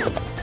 you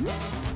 Woo!